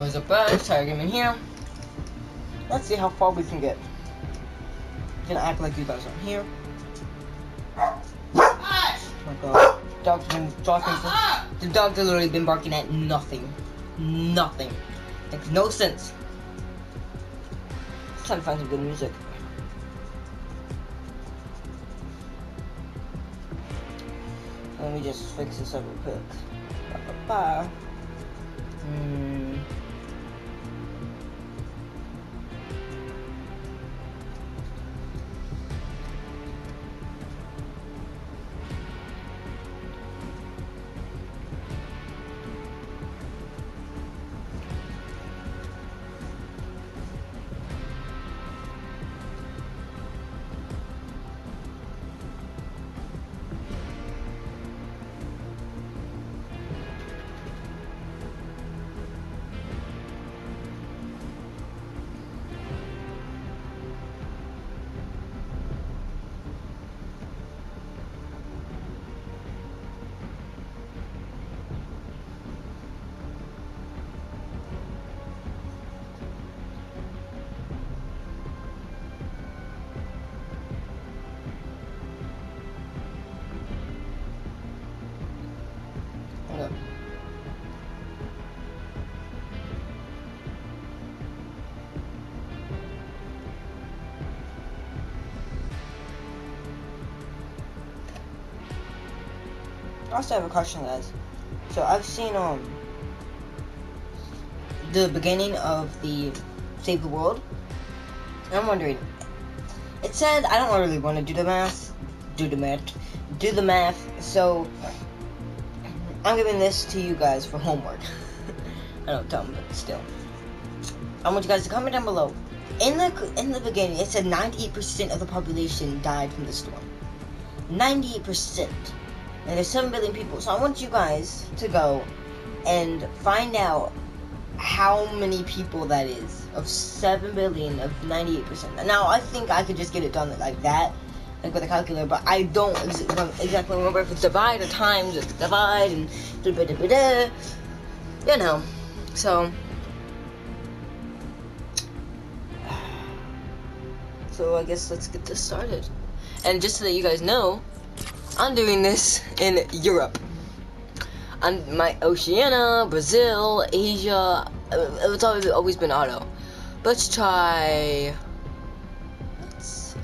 A bug, tag him in here. Let's see how far we can get. Gonna act like you guys aren't here. Oh my god. Dog's been barking for the dog's literally been barking at nothing. Nothing. Makes no sense. Let's try to find some good music. Let me just fix this up real quick. Hmm. I also have a question, guys. So I've seen um the beginning of the Save the World. I'm wondering. It said I don't really want to do the math, do the math, do the math. So I'm giving this to you guys for homework. I don't tell them, but still. I want you guys to comment down below. In the in the beginning, it said 98% of the population died from the storm. 98%. And there's 7 billion people. So I want you guys to go and find out how many people that is of 7 billion of 98%. Now, I think I could just get it done like that, like with a calculator, but I don't ex- exactly remember if it's divide or times, it's divide and da da da da You know. So. So I guess let's get this started. And just so that you guys know, I'm doing this in Europe. I'm my Oceania, Brazil, Asia. uh, It's always always been auto. Let's try. Let's.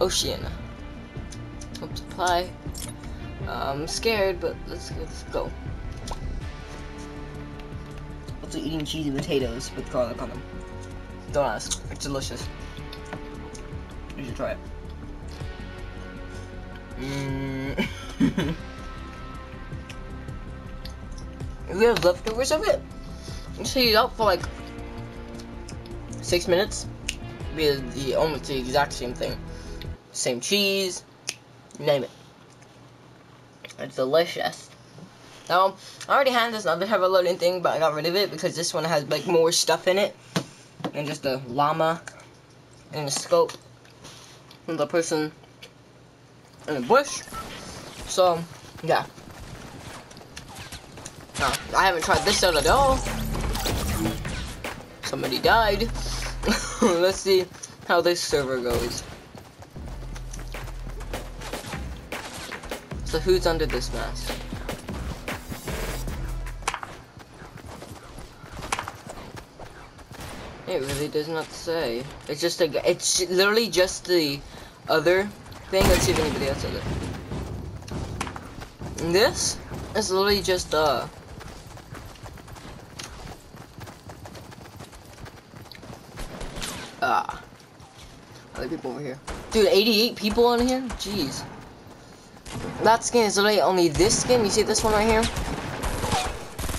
Oceania. Oops, apply. I'm scared, but let's let's go. Also eating cheesy potatoes with garlic on them. Don't ask. It's delicious. You should try it. Mm. we have leftovers of it, just heat it up for like six minutes. Be the almost the exact same thing. Same cheese, name it. It's delicious. Now, I already had this other heavy loading thing, but I got rid of it because this one has like more stuff in it. And just a llama and a scope and the person in a bush. So, yeah. Now, I haven't tried this out at all. Somebody died. Let's see how this server goes. So who's under this mask? It really does not say. It's just a. It's literally just the other thing. Let's see if anybody else has it. And this is literally just uh. Ah. Other people over here. Dude, 88 people on here? Jeez. That skin is literally only this skin. You see this one right here?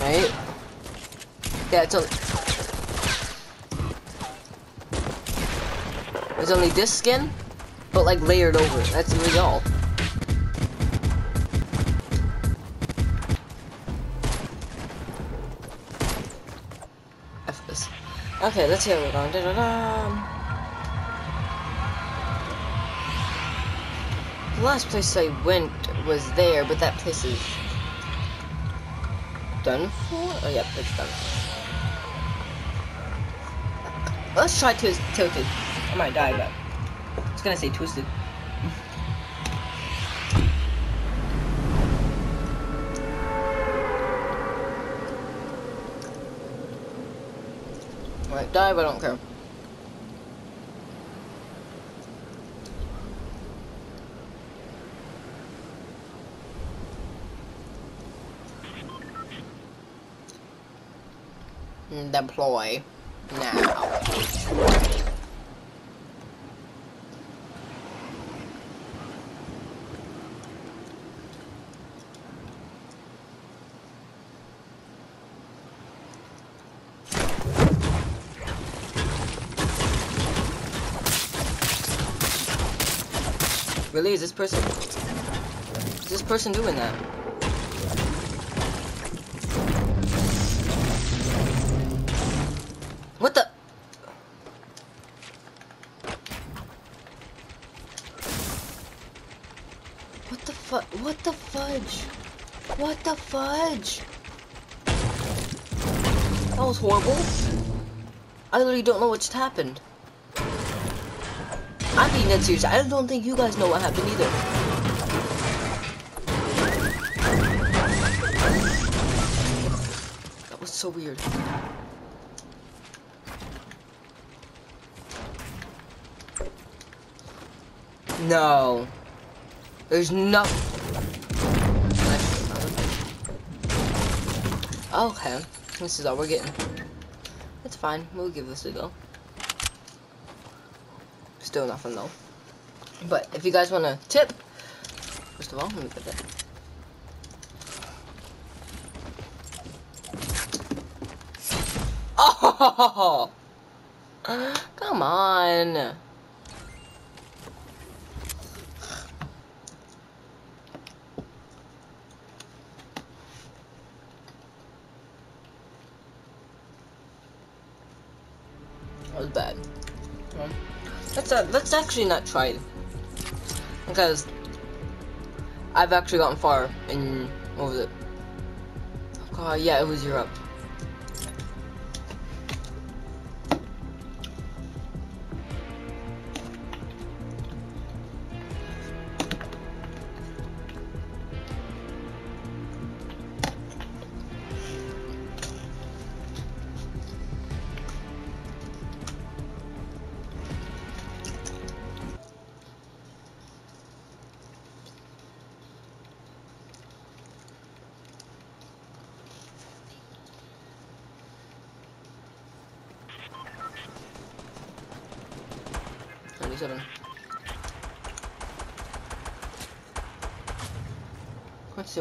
Right? Yeah, it's only... There's only this skin, but like layered over. That's really all. F this. Okay, let's see how we're going. Da -da -da. The last place I went was there, but that place is done for? Oh, yep, it's done. Let's try to tilted. I might die, but it's gonna say twisted. Alright, dive, I don't care. Deploy now. Really? Is this person... Is this person doing that? What the... What the fu- What the fudge? What the fudge? That was horrible. I literally don't know what just happened. I'm being dead serious. I don't think you guys know what happened either. That was so weird. No. There's no... Okay. This is all we're getting. It's fine. We'll give this a go. Still nothing though. But if you guys want to tip, first of all, let me put that. Oh! Come on. Uh, let's actually not try it because I've actually gotten far in what was it? Oh god, yeah, it was Europe.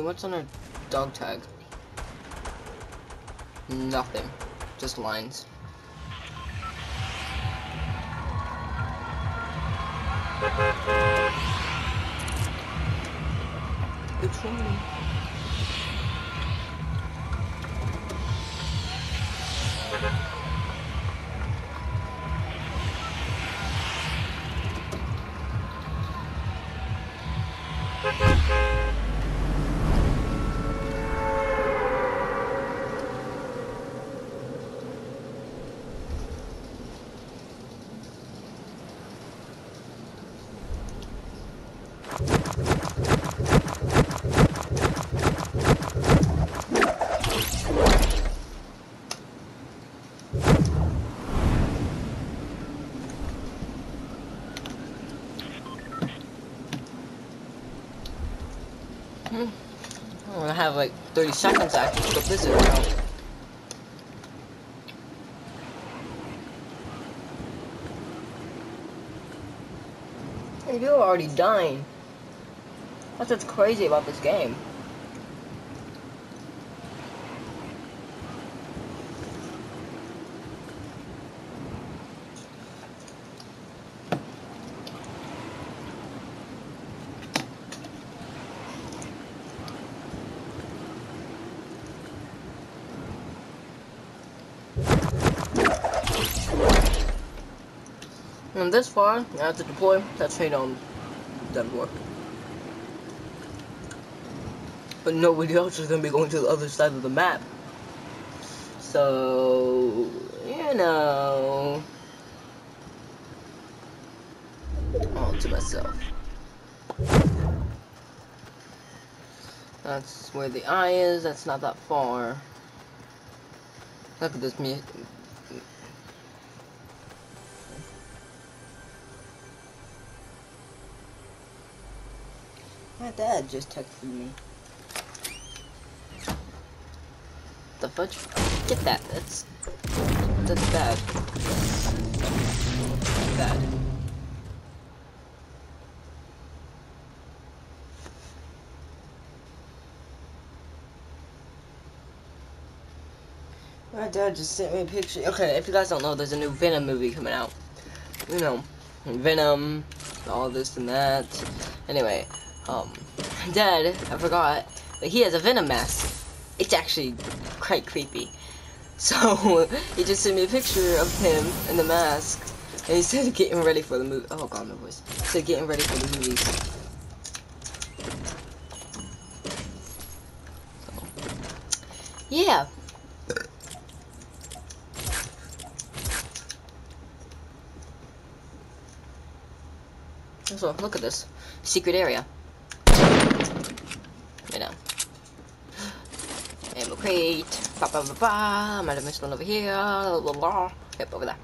What's on our dog tag? Nothing. Just lines. It's raining. Have like 30 seconds actually to visit her now. You're already dying. That's what's crazy about this game. This far, I have to deploy, that's right on that work. but nobody else is gonna be going to the other side of the map. So, you know, all to myself. That's where the eye is. That's not that far. Look at this dad just texted me. The fudge? Get that. That's that's bad. Bad. My dad just sent me a picture. Okay, if you guys don't know, there's a new Venom movie coming out. You know, Venom, all this and that. Anyway, um, Dad, I forgot, but he has a Venom mask. It's actually quite creepy. So, he just sent me a picture of him in the mask. And he said getting ready for the movie. Oh god, my voice. He said getting ready for the movies. So, yeah. So look at this secret area. You know, crate. Ba ba ba ba. Might have missed one over here. Yep, over there.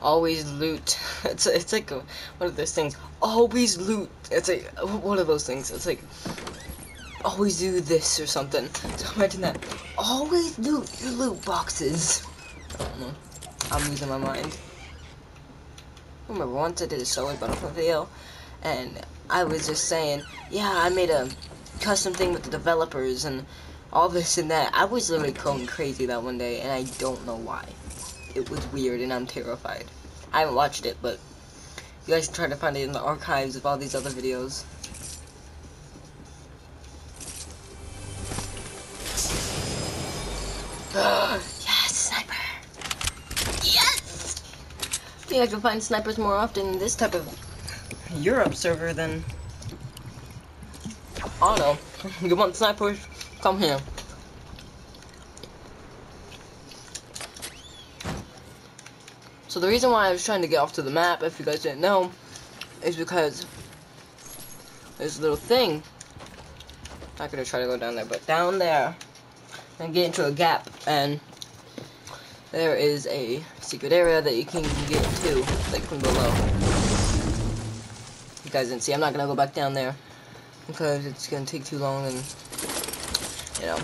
Always loot. It's it's like one of those things. Always loot. It's like one of those things. It's like always do this or something. So imagine that. Always loot your loot boxes. I don't know. I'm losing my mind. Remember once I did a solo Battlefield video, and I was just saying, yeah, I made a custom thing with the developers and all this and that. I was literally going crazy that one day, and I don't know why. It was weird, and I'm terrified. I haven't watched it, but you guys can try to find it in the archives of all these other videos. yes, sniper! Yes! I think I can find snipers more often in this type of Europe server than... I don't know. You want snipers? Come here. So the reason why I was trying to get off to the map, if you guys didn't know, is because there's a little thing. Not gonna try to go down there, but down there and get into a gap and there is a secret area that you can get to like from below you guys didn't see I'm not gonna go back down there because it's gonna take too long and you know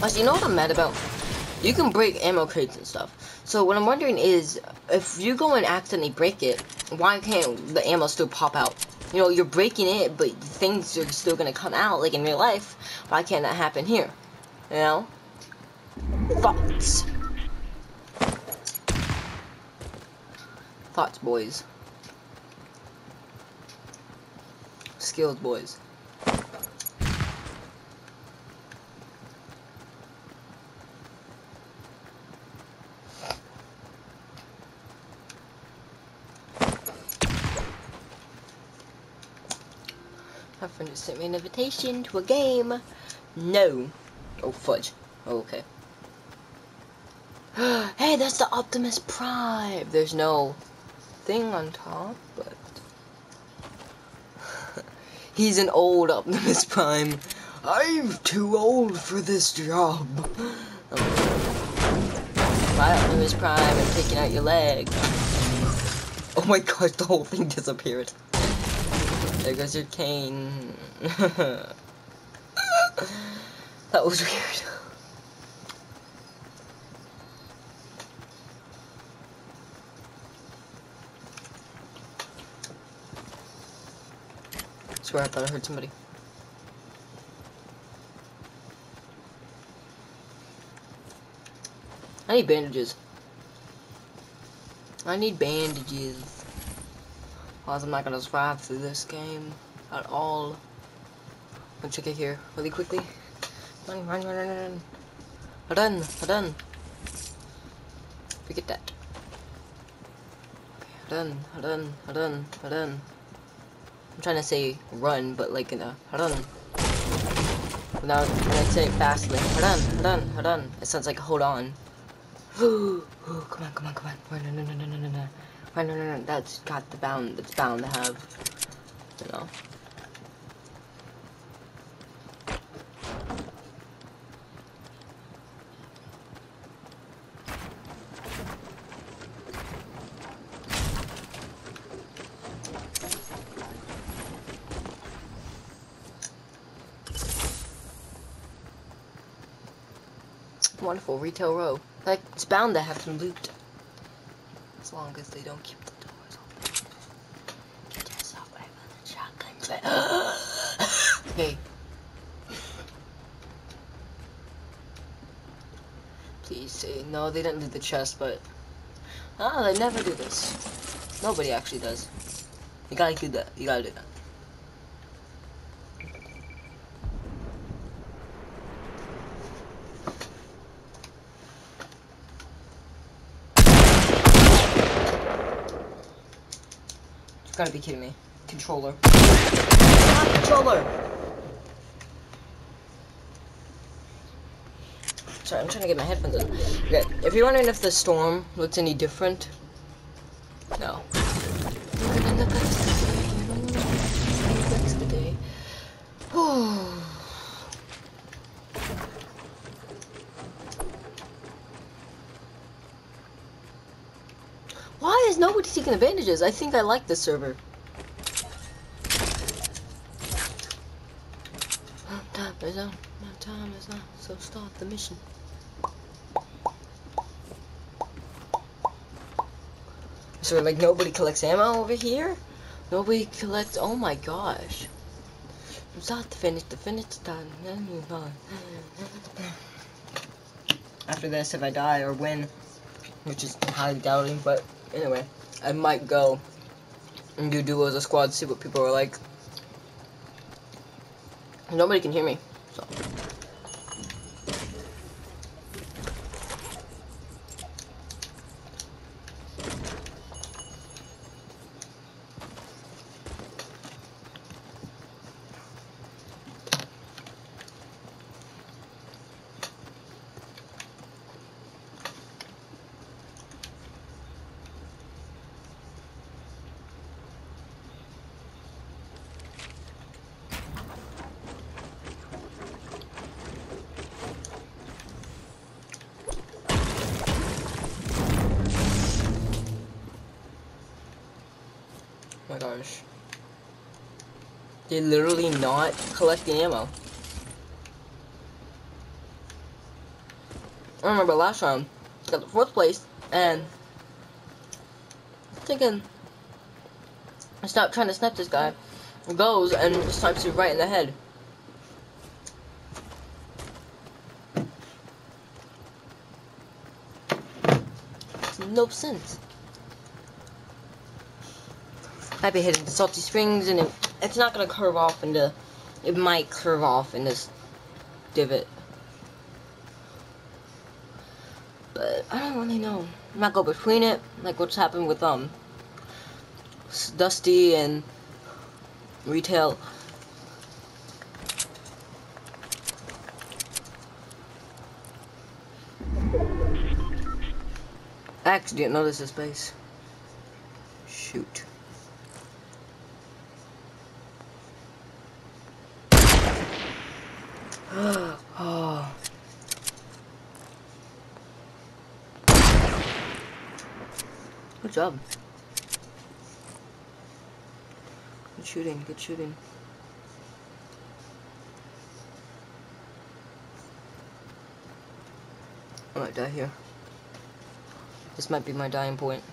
Actually, you know what I'm mad about? You can break ammo crates and stuff. So what I'm wondering is, if you go and accidentally break it, why can't the ammo still pop out? You know, you're breaking it, but things are still gonna come out, like in real life. Why can't that happen here? You know? Thoughts. Thoughts, boys. Skills, boys. My friend just sent me an invitation to a game. No. Oh, fudge. Oh, okay. hey, that's the Optimus Prime. There's no thing on top, but... He's an old Optimus Prime. I'm too old for this job. My Optimus Prime, I'm taking out your leg. Oh my gosh, the whole thing disappeared. There goes your cane. that was weird. I swear I thought I heard somebody. I need bandages. I need bandages. Otherwise I'm not gonna survive through this game at all. Let's check it here really quickly. Run, run, run, run, run. Run, run. Forget that. Run, run, run, run. I'm trying to say run, but like in a run. Now, when I say it fast, like run, run, run, it sounds like hold on. Ooh, come on, come on, come on. Run, no, no, no, no, no. Run, no, no, no. That's got the bound. That's bound to have. You know. Wonderful retail row. Like it's bound to have some loot. As long as they don't keep the doors open. Get yourself shotgun. hey. Please say no. They didn't do the chest, but ah, they never do this. Nobody actually does. You gotta do that. You gotta do that. Gotta be kidding me. Controller. Not controller! Sorry, I'm trying to get my headphones on. Okay, if you're wondering if the storm looks any different, advantages? I think I like this server. Time is. My time is up. So start the mission. So like nobody collects ammo over here? Nobody collects oh my gosh. Start to finish the finish time. After this if I die or win, which is highly doubting, but Anyway, I might go and do duo as a squad, see what people are like. Nobody can hear me, so. my gosh. They're literally not collecting ammo. I remember last round, got the fourth place, and thinking, stop trying to snap this guy. Goes and snipes you right in the head. no sense. I'd be hitting the salty springs and it, it's not gonna curve off into it might curve off in this divot. But I don't really know. I might go between it like what's happened with um Dusty and retail. I actually didn't know this space. Shoot oh. Good job. Good shooting, good shooting. I might die here. This might be my dying point.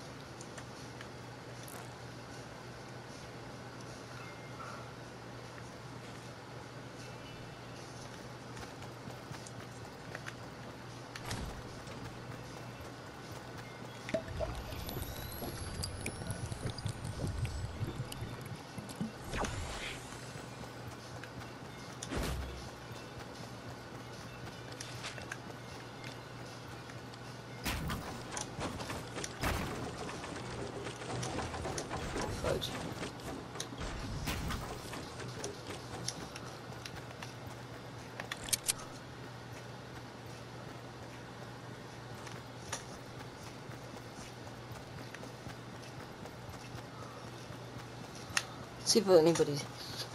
See if anybody's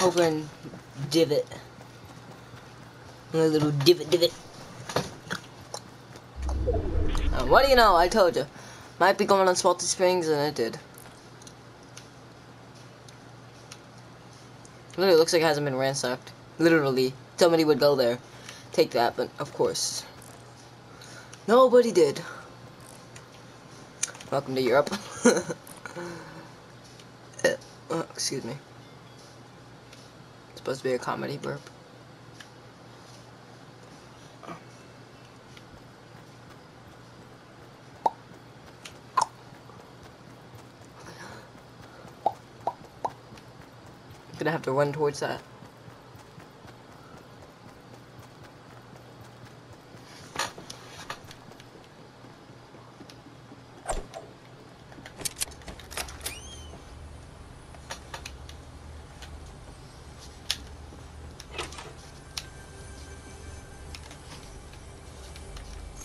over in Divot. A little divot divot. Uh, what do you know? I told you. Might be going on Salty Springs, and it did. Literally, looks like it hasn't been ransacked. Literally. Somebody would go there. Take that, but of course. Nobody did. Welcome to Europe. oh, excuse me. Supposed to be a comedy burp. gonna have to run towards that.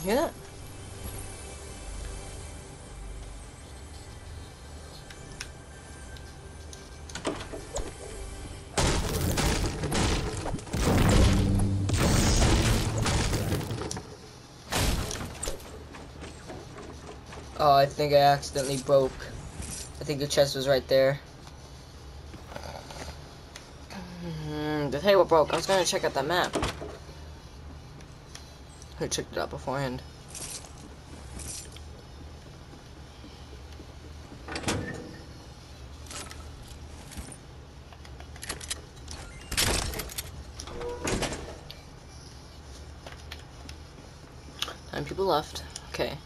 That? Oh, I think I accidentally broke. I think the chest was right there. Mm, tell you what broke, I was gonna check out that map. I checked it out beforehand. Nine people left. Okay.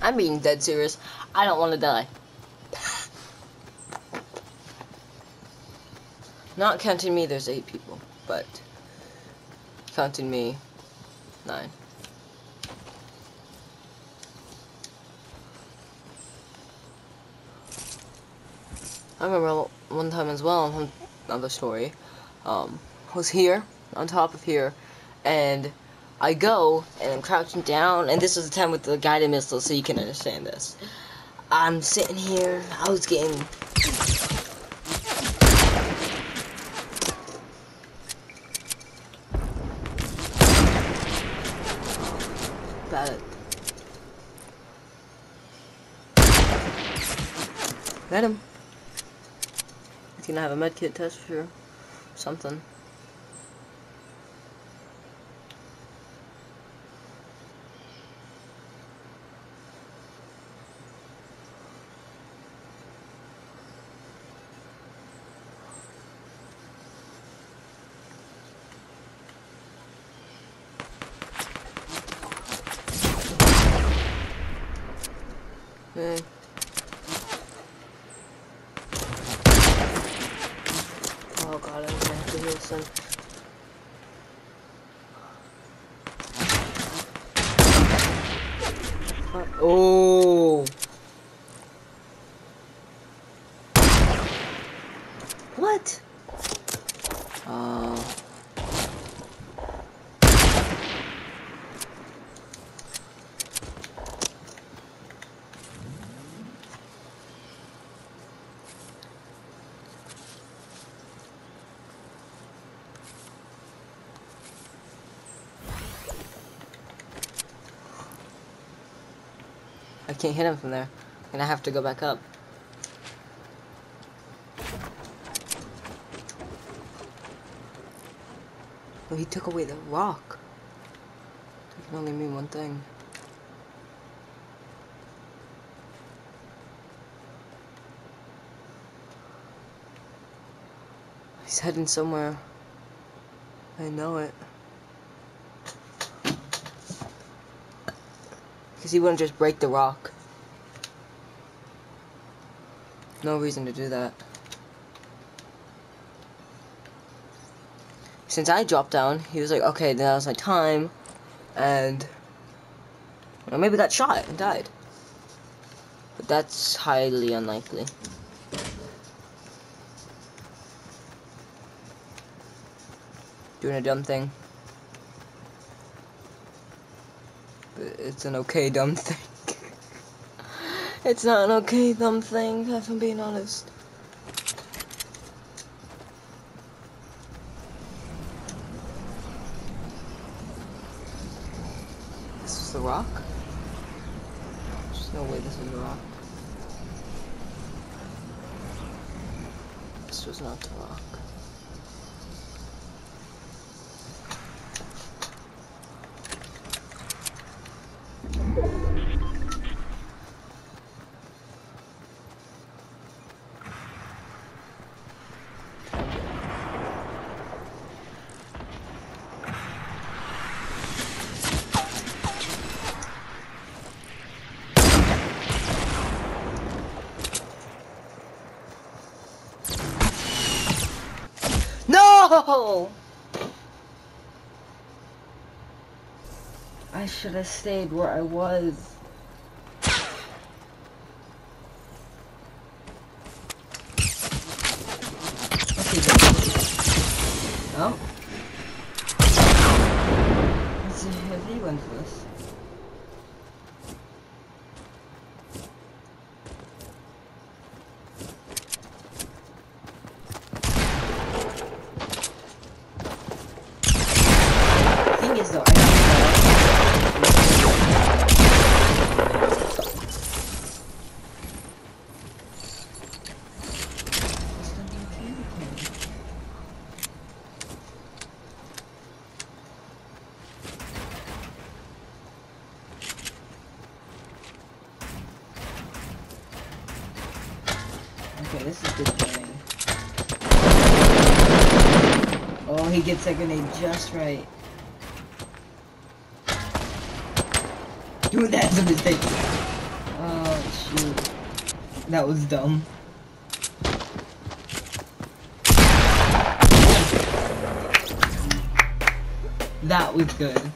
I'm being dead serious. I don't want to die. Not counting me, there's eight people, but counting me, nine. I remember one time as well, another story, um, was here, on top of here, and I go and I'm crouching down, and this was the time with the guided missile, so you can understand this. I'm sitting here, I was getting. It. Met him. He's gonna have a medkit test for something. Okay. Oh god, I'm gonna have to heal some. Oh. What? Oh. I can't hit him from there. And I have to go back up. Well, he took away the rock. That can only mean one thing. He's heading somewhere. I know it. Because he wouldn't just break the rock. No reason to do that. Since I dropped down, he was like, okay, then that was my time. And... Maybe got shot and died. But that's highly unlikely. Doing a dumb thing. It's an okay dumb thing. it's not an okay dumb thing, if I'm being honest. This is the rock? There's no way this is the rock. This was not the rock. Should have stayed where I was. Okay, good. Oh. It's a heavy one for us. Thing is though, I Okay, this is good playing. Oh, he gets second aid just right. Dude, that's a mistake. Oh, shoot. That was dumb. That was good.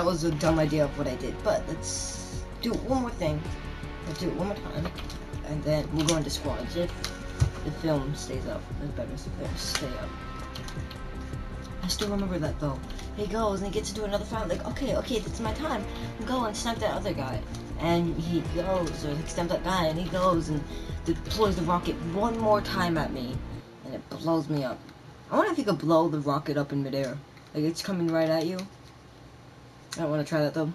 that was a dumb idea of what I did, but let's do one more thing. Let's do it one more time, and then we'll go into squads if the film stays up. It's better if stay up. I still remember that though. He goes and he gets into another fight. Like, okay, okay, it's my time. Go and snipe that other guy. And he goes, or he snipe that guy, and he goes and deploys the rocket one more time at me, and it blows me up. I wonder if you could blow the rocket up in midair. Like it's coming right at you. I don't want to try that though.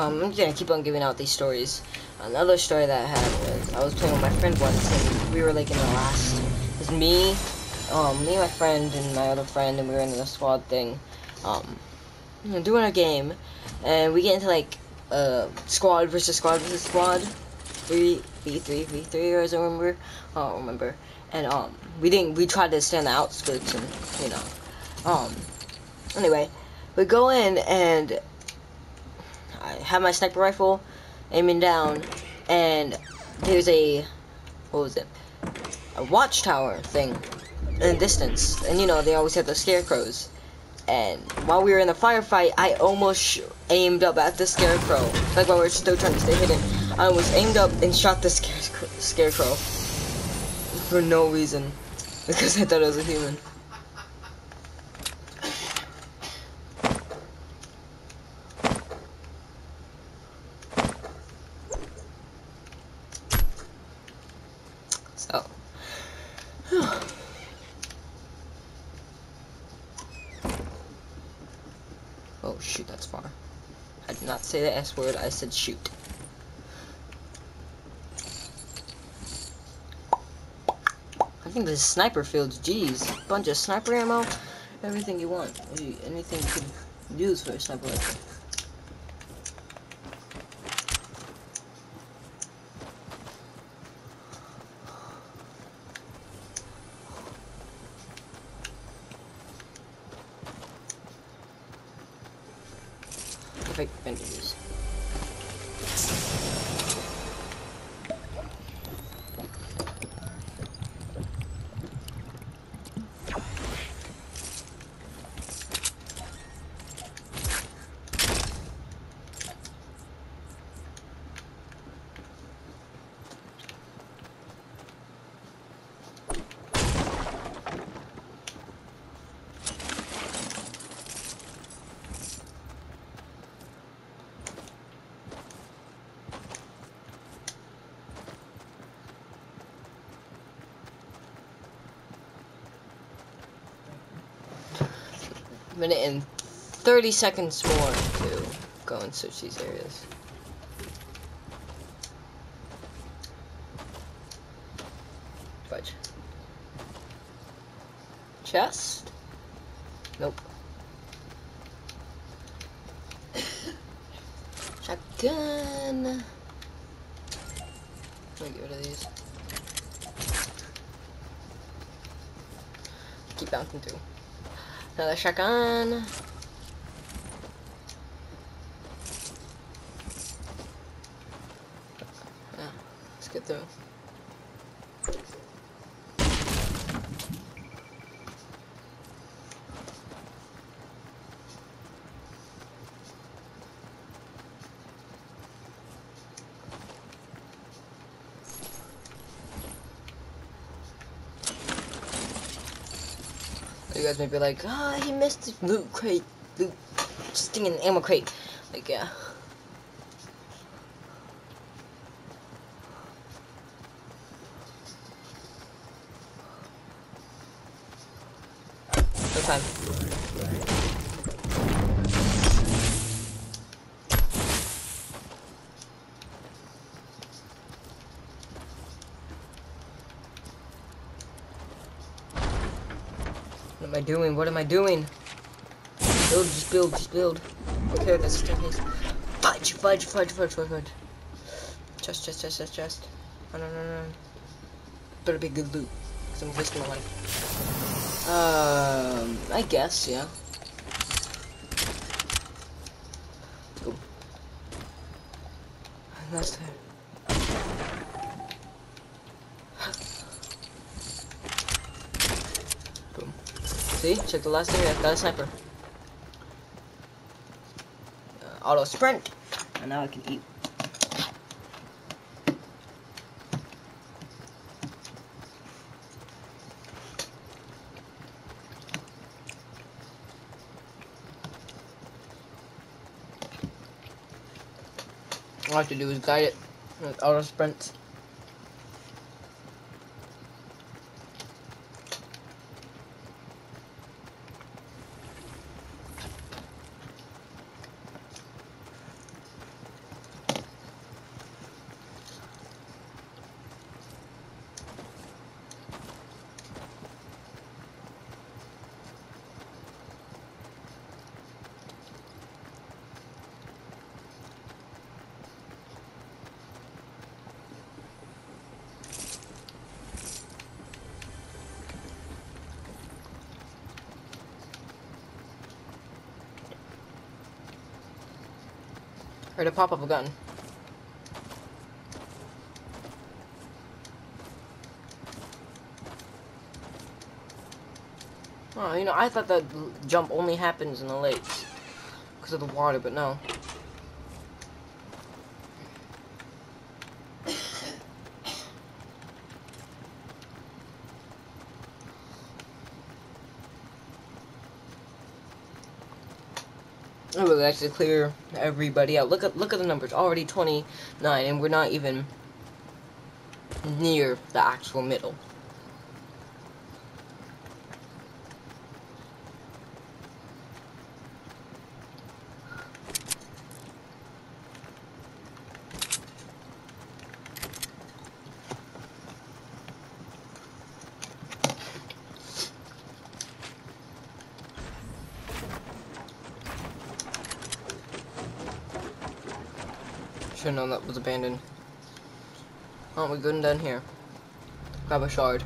Um, I'm just gonna keep on giving out these stories. Another story that I had was I was playing with my friend once, and we were like in the last. It was me, um, me, my friend, and my other friend, and we were in the squad thing, um, doing a game, and we get into like uh squad versus squad versus squad, three v three v three, as I remember. I don't remember. And um, we didn't. We tried to stay on the outskirts, and you know, um, anyway. we go in and Have my sniper rifle aiming down, and there's a what was it? A watchtower thing in the distance, and you know they always have the scarecrows. And while we were in the firefight, I almost aimed up at the scarecrow. Like while we were still trying to stay hidden, I almost aimed up and shot the scarecrow for no reason because I thought it was a human. So. oh shoot, that's far. I did not say the S word, I said shoot. I think this sniper fields, geez, bunch of sniper ammo, everything you want, anything you could use for a sniper rifle. Perfect bandages. Minute and 30 seconds more to go and search these areas. Fudge. Chest? Nope. Shotgun. Let me get rid of these. Keep bouncing through. Another shotgun. Yeah, let's get through. You guys may be like, ah, oh, he missed the loot crate, loot, stinging ammo crate. Like, yeah. No time. What am I doing? What am I doing? Build, just build, just build. Okay, this staircase. Fudge, fudge, fudge, fudge, fudge, fudge. Chest, chest, chest, chest, chest. Oh, no, no, no. Better be good loot. Because I'm risking my life. Um, I guess, yeah. Go. Last time. Boom. See? Check the last area. Got a sniper. Uh, auto sprint. And now I can eat. All I have to do is guide it with auto sprint. Heard a pop of a gun. Oh, you know, I thought that jump only happens in the lakes because of the water, but no. Oh, it will actually clear everybody out. Look at look at the numbers. Already 29, and we're not even near the actual middle. Was abandoned. Aren't we good and done here? Grab a shard.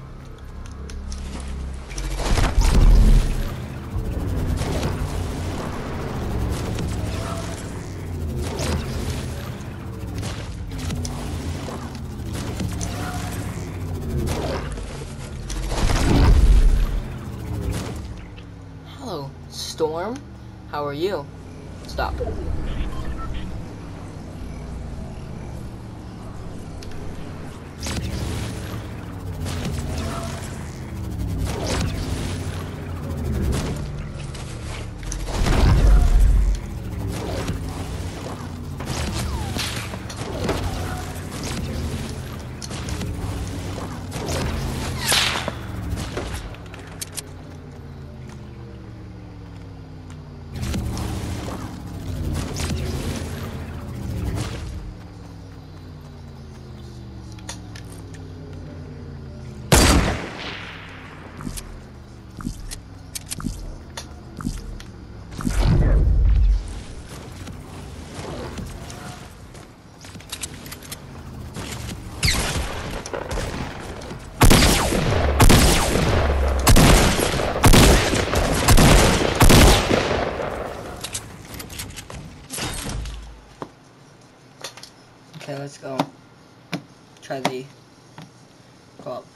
Go up.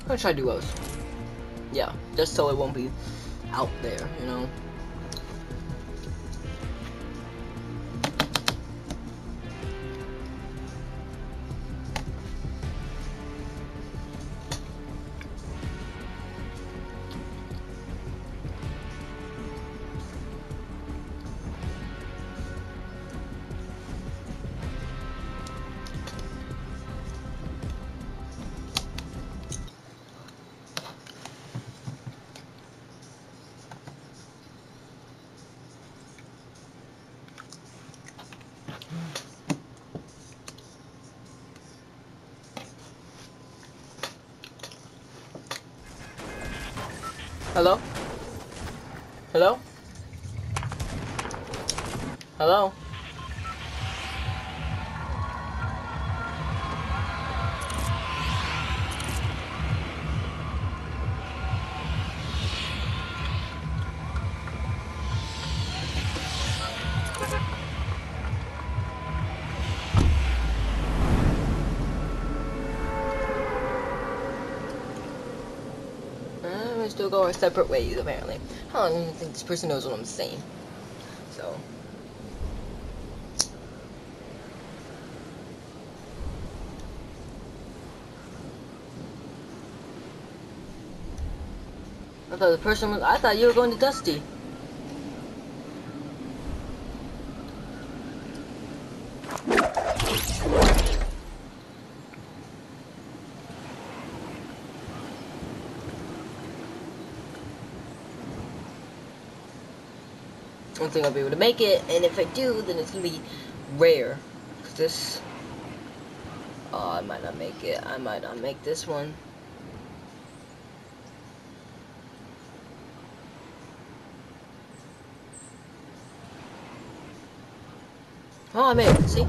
I'm gonna try duos. Yeah, just so it won't be out there, you know. Still go our separate ways, apparently. I don't even think this person knows what I'm saying. So. I thought the person was. I thought you were going to Dusty. don't think I'll be able to make it, and if I do, then it's going to be rare. Because this... Oh, I might not make it. I might not make this one. Oh, I made it. See?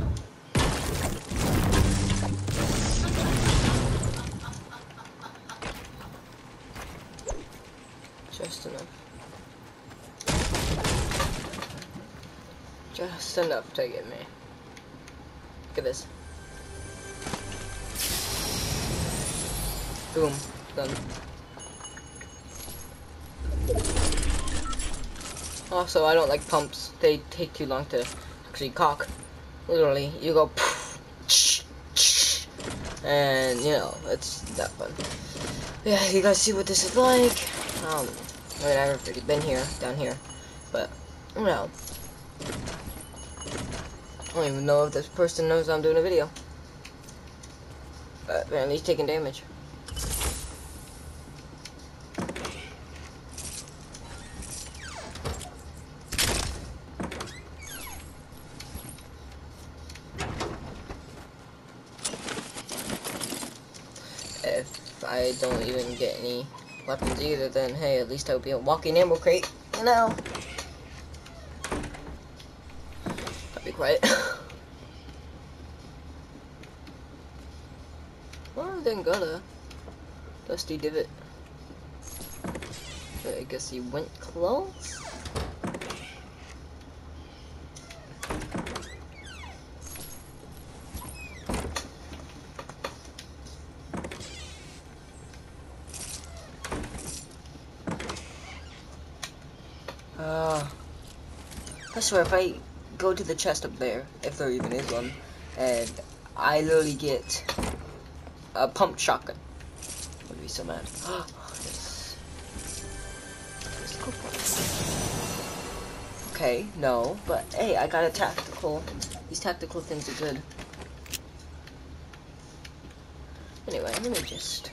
Enough to get me. Look at this. Boom. Done. Also, I don't like pumps. They take too long to actually cock. Literally, you go and you know, it's that fun. Yeah, you guys see what this is like. Um, I mean, I've already been here, down here, but, you know. I don't even know if this person knows I'm doing a video. But apparently he's taking damage. If I don't even get any weapons either, then hey, at least I'll be a walking ammo crate, you know? Quiet. well, then got a dusty divot. But I guess he went close? Uh, I swear, if I go to the chest up there, if there even is one, and I literally get a pump shotgun, I would be so mad. yes. Okay, no, but hey, I got a tactical. These tactical things are good. Anyway, let me just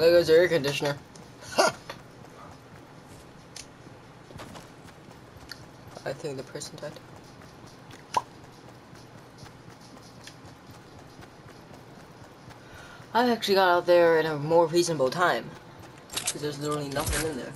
There goes air conditioner. I think the person died. I actually got out there in a more reasonable time. Because there's literally nothing in there.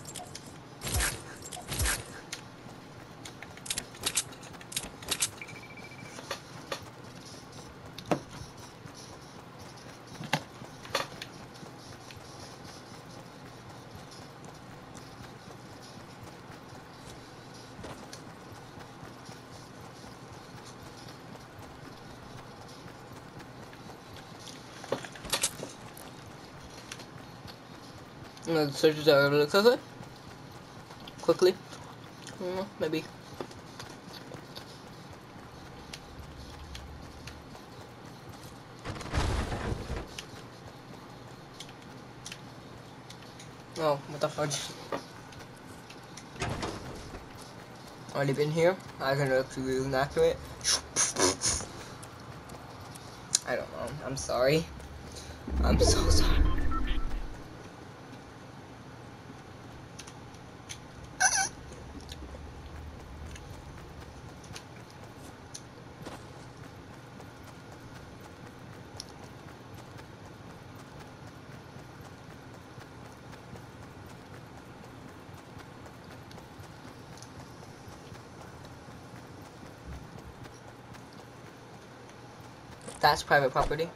Let's search it out really quickly. Quickly. Mm, maybe. Oh, what the fudge. Already been here. I can actually it. I don't know. I'm sorry. I'm so sorry. That's private property.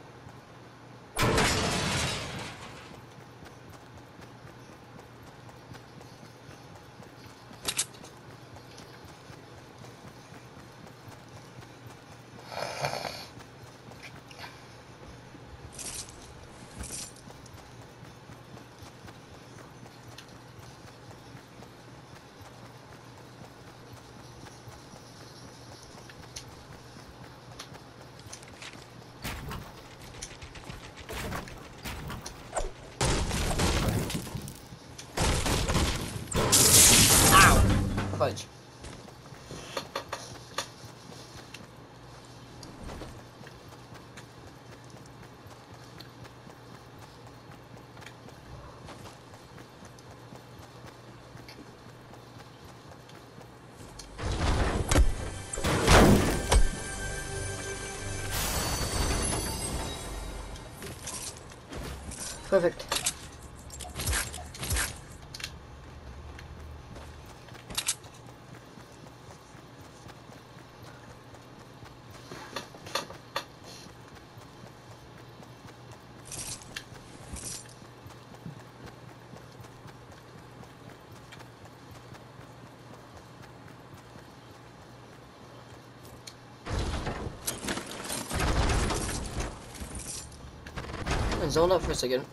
Zone out for a second.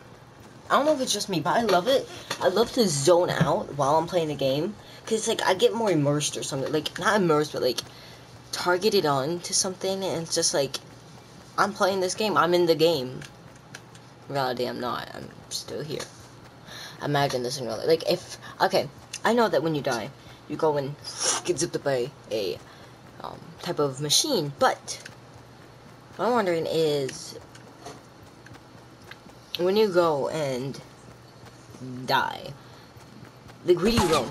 I don't know if it's just me, but I love it. I love to zone out while I'm playing the game. Because, like, I get more immersed or something. Like, not immersed, but, like, targeted on to something. And it's just like, I'm playing this game. I'm in the game. Reality, I'm not. I'm still here. Imagine this in real life. Like, if, okay, I know that when you die, you go and get zipped up by a um, type of machine. But, what I'm wondering is, when you go and die, the greedy roam.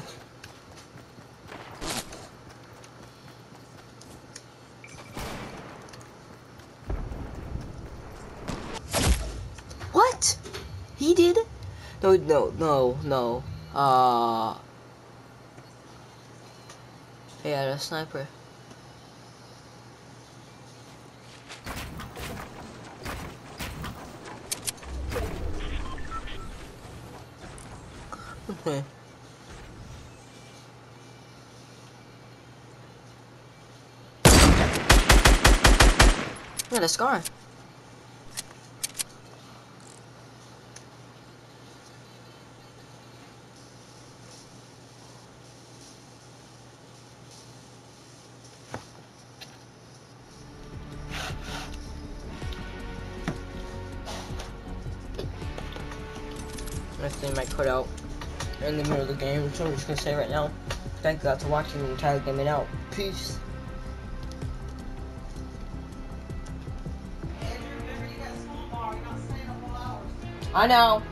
What? He did? No, no, no, no. Uh. Yeah, the sniper. Look at a scar. Game, so I'm just gonna say right now, thank you God for watching the entire game and out. Peace. I know.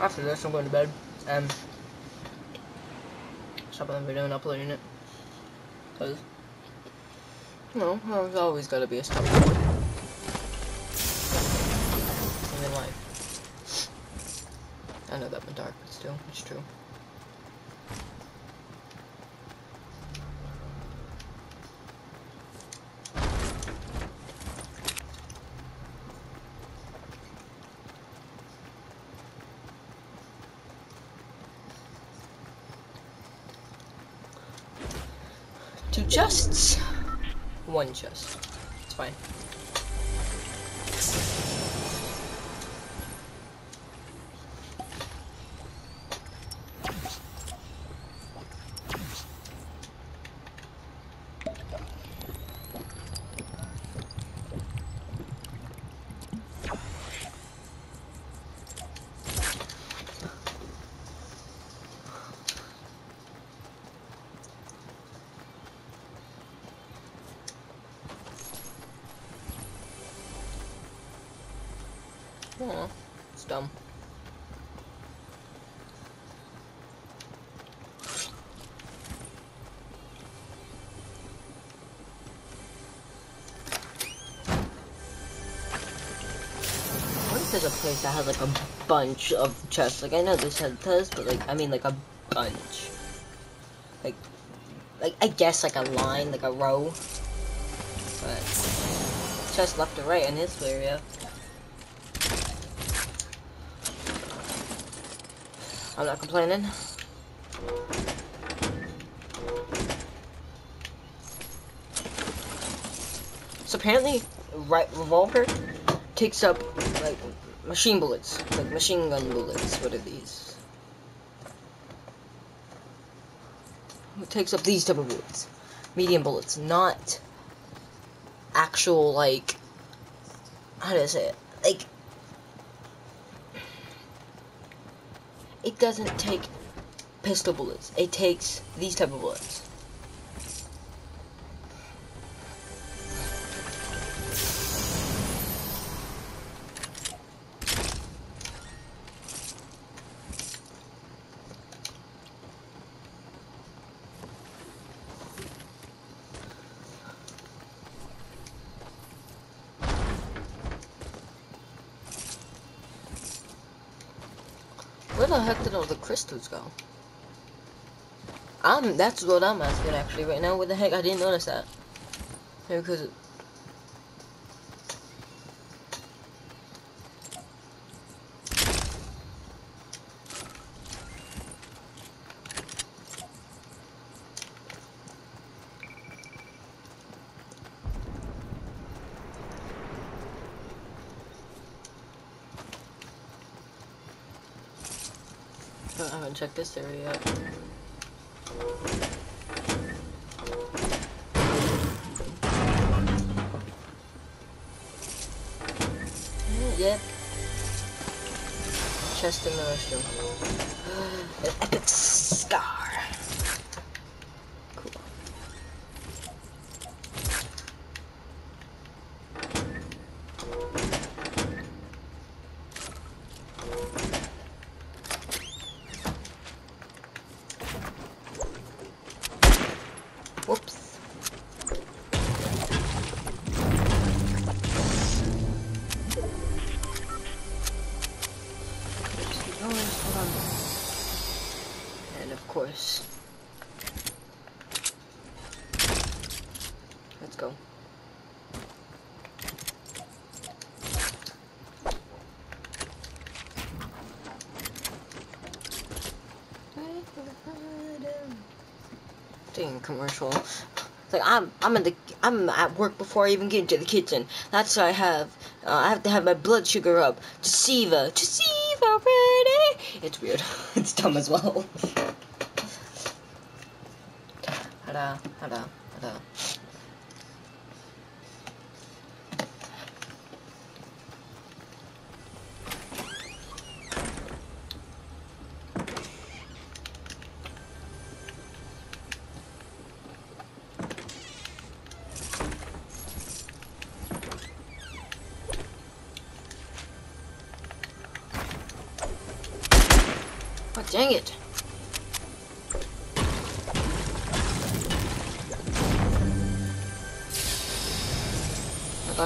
After this, I'm going to bed um, and stopping the video and uploading it. Because, you know, there's always got to be a stop in life. I know that went dark, but still, it's true. Two chests. One chest. It's fine. A place that has like a bunch of chests? Like I know this has does, but like I mean like a bunch. Like, like I guess like a line, like a row. But chest left to right in this area. I'm not complaining. So apparently, right revolver takes up like machine bullets, like machine gun bullets. What are these? It takes up these type of bullets, medium bullets, not actual like how do I say it? Like it doesn't take pistol bullets. It takes these type of bullets. Crystals go? Um, that's what I'm asking actually right now. Where the heck? I didn't notice that. Because checked this area. Mm, Yep. Chest in the restroom. An epic scar. Commercial. It's like I'm I'm in the I'm at work before I even get into the kitchen. That's why I have uh, I have to have my blood sugar up. Jasiva, Jasiva ready. It's weird. it's dumb as well. Hada,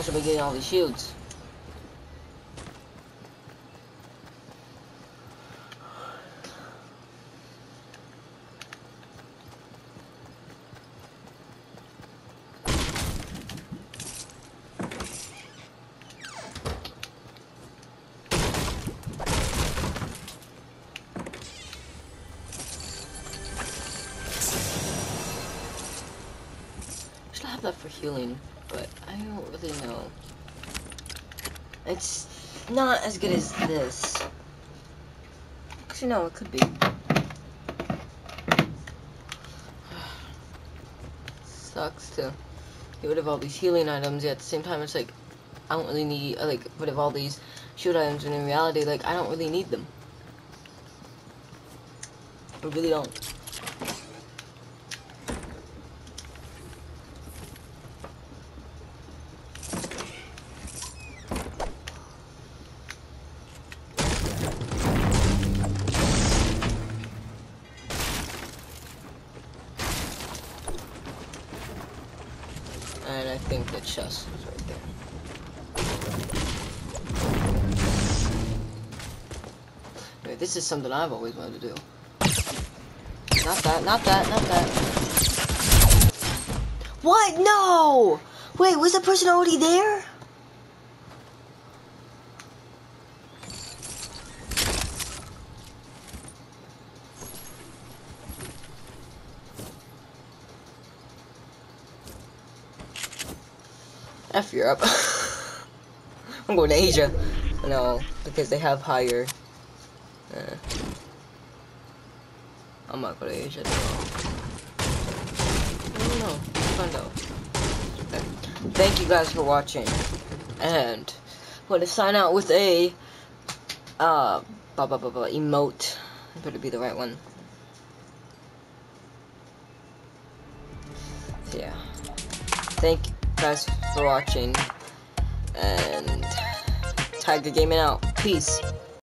should be getting all these shields. Have that for healing, but I don't really know. It's not as good as this. Actually, no, it could be. Sucks to get rid of all these healing items, yet at the same time, it's like, I don't really need, uh, like, rid of all these shield items, and in reality, like, I don't really need them. I really don't. Is something I've always wanted to do. Not that, not that, not that. What? No! Wait, was that person already there? F Europe. I'm going to Asia. No, because they have higher. I'm not going to Asia. No. I don't know. Find out. Thank you guys for watching. And I'm to sign out with a uh blah blah blah blah emote. Better be the right one. Yeah. Thank you guys for watching. And Tiger Gaming out. Peace.